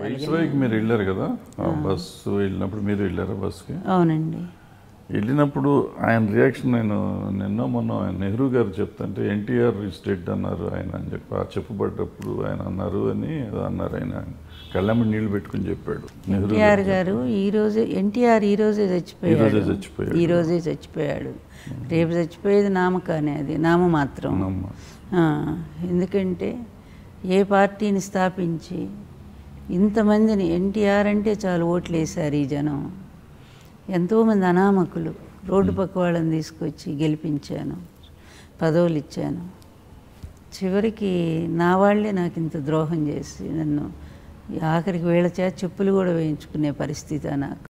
వైస్రాయ్కి మీరు వెళ్ళారు కదా? బస్సు వెళ్ళినప్పుడు మీరు వెళ్ళారా బస్సుకి? అవునండి. వెళ్ళినప్పుడు ఆయన రియాక్షన్ నేను నిన్న మొన్న ఆయన నెహ్రూ గారు చెప్తుంటే ఎన్టీఆర్ స్టేట్ అన్నారు ఆయన అని చెప్పి ఆ చెప్పబడ్డప్పుడు ఆయన అన్నారు అని అన్నారు ఆయన. కళ్ళమ్మ నీళ్ళు పెట్టుకుని చెప్పాడు ఎన్టీఆర్ గారు ఈ రోజే ఎన్టీఆర్ ఈ రోజే చచ్చిపోయాడు. ఈ రోజే చచ్చిపోయాడు. ఈ రోజే చచ్చిపోయాడు. రేపు చచ్చిపోయేది నామకానే అది నామమాత్రం. నమ్మ. ఆ, ఎందుకంటే ఏ పార్టీని స్థాపించి ఇంతమందిని ఎన్టీఆర్ అంటే చాలు ఓట్లు వేశారు ఈ జనం. ఎంతోమంది అనామకులు. రోడ్డు పక్క వాళ్ళని తీసుకొచ్చి గెలిపించాను. పదవులు ఇచ్చాను. చివరికి నా వాళ్ళే నాకు ఇంత ద్రోహం చేసి నన్ను ఆఖరికి వీళ్ళ చేత చెప్పులు కూడా వేయించుకునే పరిస్థితి నాకు.